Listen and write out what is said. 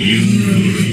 you.